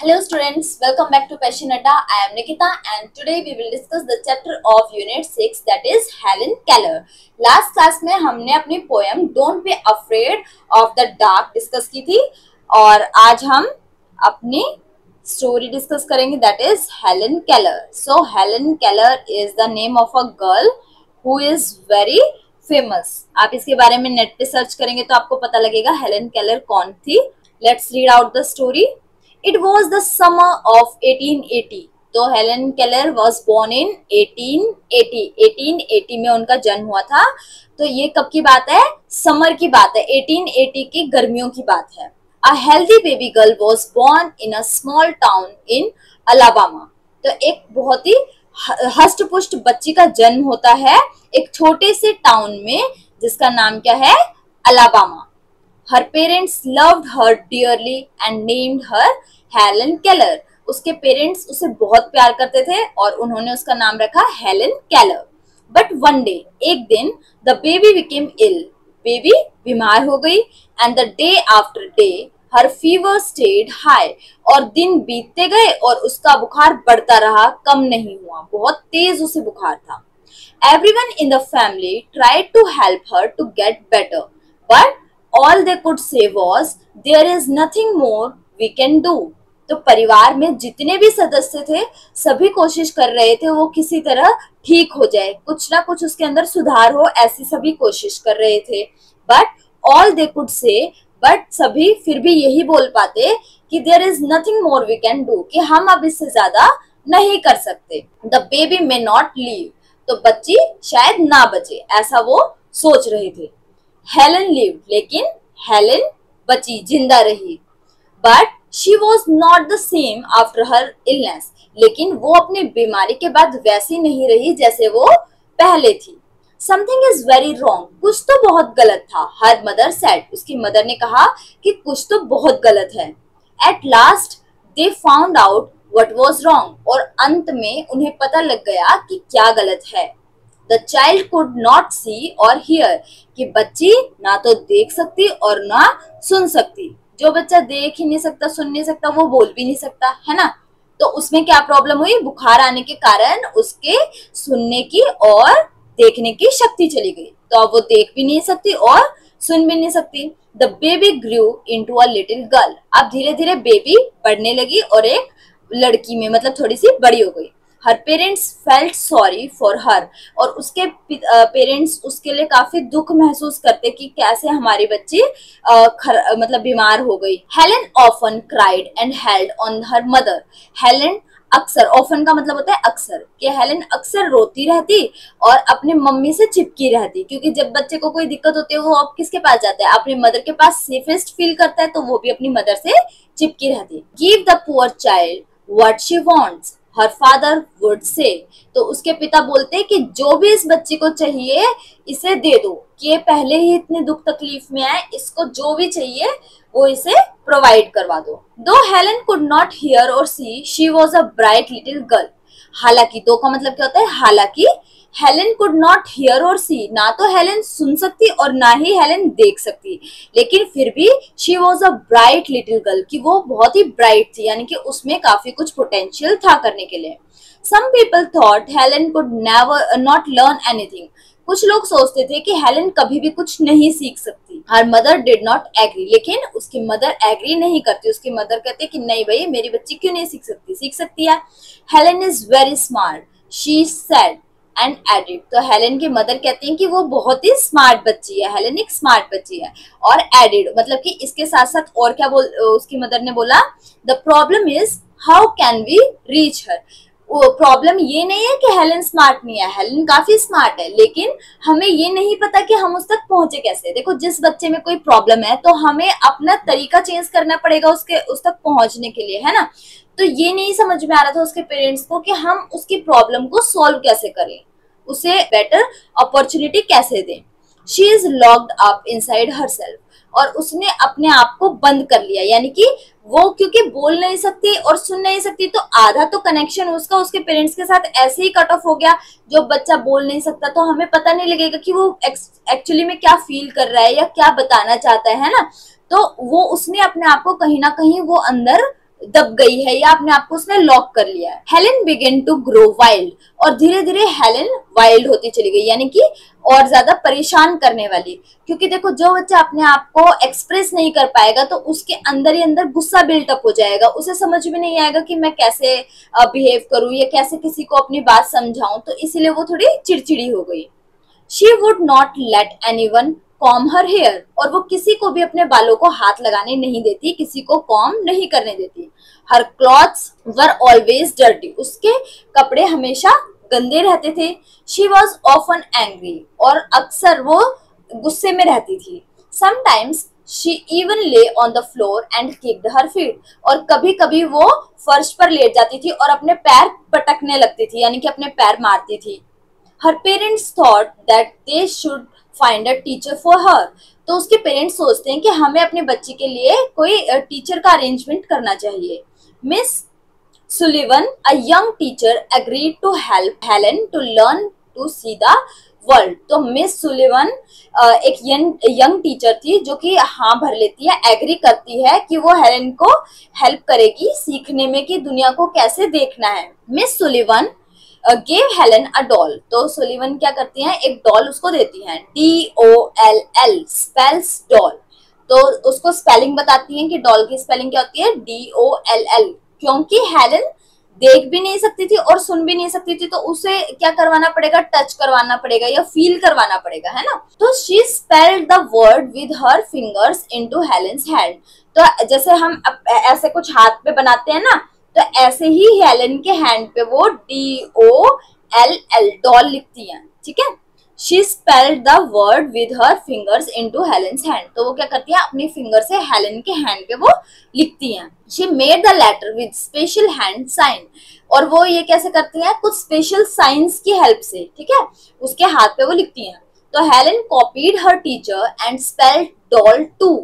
Hello students, welcome back to Passion Adda. I am Nikita and today we will discuss the chapter of unit 6 that is Helen Keller. Last class में हमने अपनी poem Don't be afraid of the dark discuss की थी और आज हम अपनी story discuss करेंगे that is Helen Keller. So Helen Keller is the name of a girl who is very famous. आप इसके बारे में नेट पे सर्च करेंगे तो आपको पता लगेगा हेलन केलर कौन थी let's read out the story it was the summer of 1880 तो Helen Keller was born in 1880 1880 में उनका जन्म हुआ था। तो ये कब की बात है? समर की बात है। 1880 की गर्मियों की बात है। A healthy baby girl was born in a small town in Alabama तो एक बहुत ही हष्ट पुष्ट बच्ची का जन्म होता है एक छोटे से टाउन में, जिसका नाम क्या है? Alabama her parents loved her dearly and named her Helen Keller उसके पेरेंट्स उसे बहुत प्यार करते थे और उन्होंने उसका नाम रखा Helen Keller but one day एक दिन the baby became ill baby बीमार हो गई and the day after day her fever stayed high और दिन बीतते गए और उसका बुखार बढ़ता रहा, कम नहीं हुआ। बहुत तेज उसे बुखार था। Everyone in the family tried to help her to get better but all they could say was, there is nothing more we can do. तो परिवार में जितने भी सदस्य थे, सभी कोशिश कर रहे थे वो किसी तरह ठीक हो जाए। कुछ ना कुछ उसके अंदर सुधार हो, ऐसी सभी कोशिश कर रहे थे। But all they could say but सभी फिर भी यही बोल पाते कि there is nothing more we can do कि हम अब इससे ज़्यादा नहीं कर सकते। The baby may not live तो बच्ची शायद ना बचे, ऐसा वो सोच रहे थे। हेलन लिव लेकिन हेलन बची, ज़िंदा रही। But she was not the same after her illness लेकिन वो अपनी बीमारी के बाद वैसी नहीं रही जैसे वो पहले थी। समथिंग इज़ वेरी रॉन्ग कुछ तो बहुत गलत था हर मदर सेट उसकी मदर ने कहा कि कुछ तो बहुत गलत है। At last they found out what was wrong और अंत में उन्हें पता लग गया कि क्या गलत है। The child could not see और हियर कि बच्ची ना तो देख सकती और ना सुन सकती। जो बच्चा देख ही नहीं सकता, सुन नहीं सकता, वो बोल भी नहीं सकता, है ना? तो उसमें क्या प्रॉब्लम हुई? बुखार आने के कारण उसके सुनने की और देखने की शक्ति चली गई। तो अब वो देख भी नहीं सकती और सुन भी नहीं सकती। The baby grew into a little girl अब धीरे धीरे बेबी बढ़ने लगी और एक लड़की में मतलब थोड़ी सी बड़ी हो गई। Her parents felt sorry for her और उसके पेरेंट्स उसके लिए काफ़ी दुख महसूस करते कि कैसे हमारी बच्ची मतलब बीमार हो गई। Helen often cried and held on her mother Helen अक्सर ऑफन का मतलब होता है अक्सर, कि हेलन अक्सर रोती रहती और अपने मम्मी से चिपकी रहती, क्योंकि जब बच्चे को कोई दिक्कत होती है, वो अब किसके पास जाता है? अपने मदर के पास सेफेस्ट फील करता है तो वो भी अपनी मदर से चिपकी रहती। Give the poor child what she wants her father would say तो उसके पिता बोलते कि जो भी इस बच्चे को चाहिए, इसे दे दो। कि ये पहले ही इतने दुख तकलीफ़ में आए इसको जो भी चाहिए, वो इसे प्रोवाइड करवा दो। दो हेलन कुड नॉट हियर और see she was a bright little girl हालाँकि, दो का मतलब क्या होता है? हालाँकि हेलन कुड नॉट हियर और सी। ना तो हेलन सुन सकती और ना ही हेलेन देख सकती। लेकिन फिर भी she was a bright little girl कि वो बहुत ही ब्राइट थी, यानी कि उसमें काफ़ी कुछ पोटेंशियल था करने के लिए। Some people thought Helen could never not learn anything कुछ लोग सोचते थे कि हेलन कभी भी कुछ नहीं सीख सकती। Her mother did not agree लेकिन उसकी मदर एग्री नहीं करती। उसकी मदर कहते कि, नहीं भाई, मेरी बच्ची क्यों नहीं सीख सकती? सीख सकती है? Helen is very smart she said and added तो हेलन की मदर कहती हैं कि वो बहुत ही स्मार्ट बच्ची है। हेलन एक स्मार्ट बच्ची है और एडिड मतलब कि इसके साथ साथ और क्या बोल उसकी मदर ने बोला the problem is how can we reach her वो प्रॉब्लम ये नहीं है कि हेलन स्मार्ट नहीं है। हेलन काफ़ी स्मार्ट है, लेकिन हमें ये नहीं पता कि हम उस तक पहुँचे कैसे। देखो, जिस बच्चे में कोई प्रॉब्लम है तो हमें अपना तरीका चेंज करना पड़ेगा उसके, उस तक पहुँचने के लिए, है ना? तो ये नहीं समझ में आ रहा था उसके पेरेंट्स को कि हम उसकी प्रॉब्लम को सॉल्व कैसे करें। उसे बेटर अपॉर्चुनिटी कैसे दें? She is locked up inside herself और उसने अपने आप को बंद कर लिया। यानी कि वो क्योंकि बोल नहीं सकती और सुन नहीं सकती तो आधा तो कनेक्शन उसका, उसके पेरेंट्स के साथ ऐसे ही कट ऑफ़ हो गया। जो बच्चा बोल नहीं सकता तो हमें पता नहीं लगेगा कि वो एक्चुअली में क्या फील कर रहा है या क्या बताना चाहता है ना? तो वो, उसने अपने आप को कहीं ना कहीं वो अंदर दब गई है, या अपने आप को उसने लॉक कर लिया है। Helen began to grow wild और धीरे धीरे हेलेन वाइल्ड होती चली गई, यानी कि और ज़्यादा परेशान करने वाली। क्योंकि देखो, जो बच्चा अपने आप को एक्सप्रेस नहीं कर पाएगा तो उसके अंदर ही अंदर गुस्सा बिल्टअप हो जाएगा। उसे समझ में नहीं आएगा कि मैं कैसे बिहेव करूँ या कैसे किसी को अपनी बात समझाऊं तो इसीलिए वो थोड़ी चिड़चिड़ी हो गई। She would not let anyone comb her hair, और वो किसी को भी अपने बालों को हाथ लगाने नहीं देती, किसी को कॉम नहीं करने देती। Her clothes were always dirty. उसके कपड़े हमेशा गंदे रहते थे। शी वॉज़ ऑफन एंग्री और अक्सर वो गुस्से में रहती थी। Sometimes she even lay on the floor and kicked her feet और कभी कभी वो फर्श पर लेट जाती थी और अपने पैर पटकने लगती थी, यानी कि अपने पैर मारती थी। Her parents thought that they should find a teacher for her तो उसके पेरेंट्स सोचते हैं कि हमें अपने बच्चे के लिए कोई टीचर का अरेंजमेंट करना चाहिए। Miss Sullivan a young teacher agree to help Helen to learn to see the world तो मिस सुलिवन एक यंग टीचर थी जो कि हाँ भर लेती है एग्री करती है कि वो हेलन को हेल्प करेगी सीखने में कि दुनिया को कैसे देखना है। Miss Sullivan gave Helen a doll तो सोलिवन क्या करती हैं? एक डॉल उसको देती हैं. D O L L spells doll तो उसको स्पेलिंग बताती हैं कि डॉल की स्पेलिंग क्या होती है? डी ओ एल एल क्योंकि हेलन देख भी नहीं सकती थी और सुन भी नहीं सकती थी तो उसे क्या करवाना पड़ेगा? टच करवाना पड़ेगा या फील करवाना पड़ेगा, है ना? तो she spelled the word with her fingers into Helen's hand तो जैसे हम ऐसे कुछ हाथ पे बनाते हैं ना तो ऐसे ही हेलन के हैंड पे वो D O L L doll लिखती है, ठीक है? She spelled the word with her fingers into Helen's hand तो वो क्या करती है? अपनी फिंगर से हेलन के हैंड पे वो लिखती हैं। She made the letter with special hand sign और वो ये कैसे करती हैं? कुछ स्पेशल साइंस की हेल्प से, ठीक है? उसके हाथ पे वो लिखती हैं। तो Helen copied her teacher and spelled doll too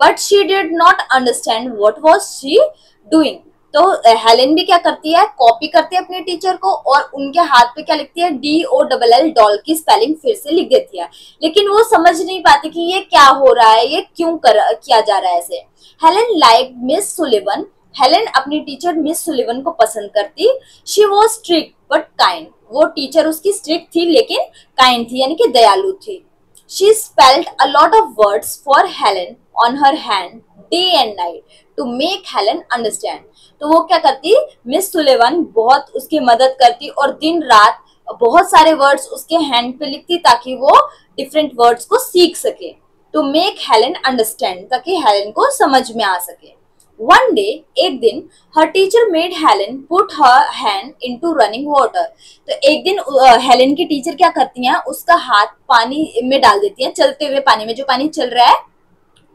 but she did not understand what was she doing तो हेलेन भी क्या करती है? कॉपी करती है अपने टीचर को और उनके हाथ पे क्या लिखती है? D O double L doll की स्पेलिंग फिर से लिख देती है। लेकिन वो समझ नहीं पाती कि ये क्या हो रहा है, ये क्यों कर, किया जा रहा है ऐसे। Helen like Miss Sullivan Helen अपनी टीचर मिस सुलिवन को पसंद करती। She was strict but kind वो टीचर उसकी स्ट्रिक्ट थी लेकिन काइंड थी, यानी कि दयालु थी। She spelled a lot of words for Helen on her hand day and night to make Helen understand तो वो क्या करती? मिस सुलेवन बहुत उसकी मदद करती और दिन रात बहुत सारे वर्ड्स उसके हैंड पे लिखती ताकि वो डिफरेंट वर्ड्स को सीख सके टू मेक हेलन अंडरस्टैंड ताकि हेलन को समझ में आ सके। वन डे एक दिन her teacher made Helen put her hand into running water तो एक दिन हेलन की टीचर क्या करती हैं? उसका हाथ पानी में डाल देती हैं, चलते हुए पानी में जो पानी चल रहा है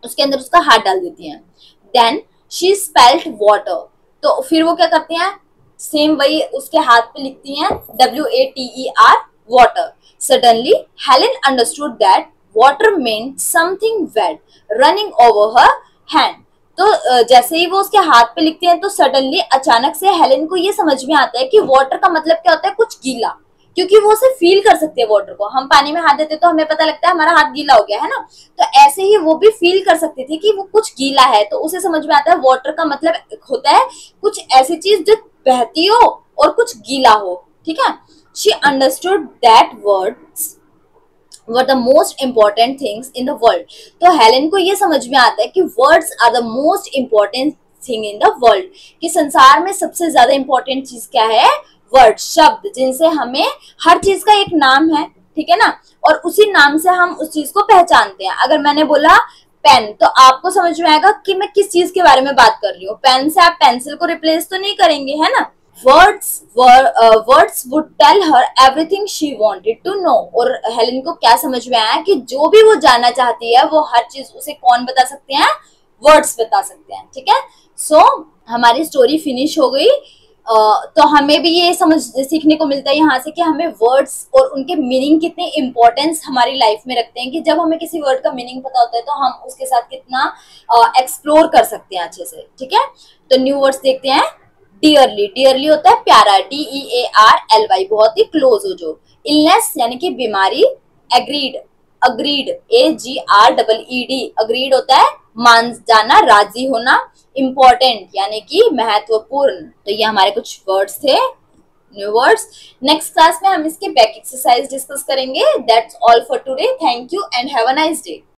उसके अंदर उसका हाथ डाल देती हैं। देन शी स्पेल्ट वाटर तो फिर वो क्या करती हैं? सेम वही उसके हाथ पे लिखती हैं W A T E R water suddenly Helen understood that water meant something wet running over her hand तो जैसे ही वो उसके हाथ पे लिखते हैं तो सडनली अचानक से हेलन को ये समझ में आता है कि वाटर का मतलब क्या होता है? कुछ गीला। क्योंकि वो उसे फील कर सकते हैं वाटर को। हम पानी में हाथ देते तो हमें पता लगता है हमारा हाथ गीला हो गया, है ना? तो ऐसे ही वो भी फील कर सकती थी कि वो कुछ गीला है तो उसे समझ में आता है वाटर का मतलब होता है कुछ ऐसी चीज़ जो बहती हो और कुछ गीला हो, ठीक है? She understood that words were the most important things in the world तो हेलेन को ये समझ में आता है कि words are the most important thing in the world कि संसार में सबसे ज़्यादा इंपॉर्टेंट चीज़ क्या है? वर्ड शब्द जिनसे हमें हर चीज़ का एक नाम है ठीक है ना? और उसी नाम से हम उस चीज़ को पहचानते हैं। अगर मैंने बोला पेन तो आपको समझ में आएगा कि मैं किस चीज़ के बारे में बात कर रही हूँ। पेन से आप पेंसिल को रिप्लेस तो नहीं करेंगे है ना? Words words would tell her everything she wanted to know और हेलेन को क्या समझ में आया कि जो भी वो जानना चाहती है वो हर चीज़ उसे कौन बता सकते हैं? वर्ड्स बता सकते हैं ठीक है? सो so, हमारी स्टोरी फिनिश हो गई। तो हमें भी ये समझ, सीखने को मिलता है यहाँ से कि हमें वर्ड्स और उनके मीनिंग कितने इम्पोर्टेंस हमारी लाइफ में रखते हैं कि जब हमें किसी वर्ड का मीनिंग पता होता है तो हम उसके साथ कितना एक्सप्लोर कर सकते हैं अच्छे से, ठीक है? तो न्यू वर्ड्स देखते हैं। डियरली डियरली होता है, प्यारा D E A R L Y बहुत ही क्लोज हो जो। इलनेस यानी कि बीमारी agreed agreed A G R double E D agreed होता है। मान, जाना, राज़ी होना। इम्पोर्टेंट यानी कि महत्वपूर्ण। तो ये हमारे कुछ वर्ड्स थे न्यू वर्ड्स नेक्स्ट क्लास में हम इसके बैक एक्सरसाइज डिस्कस करेंगे। That's all for today thank you and have a nice day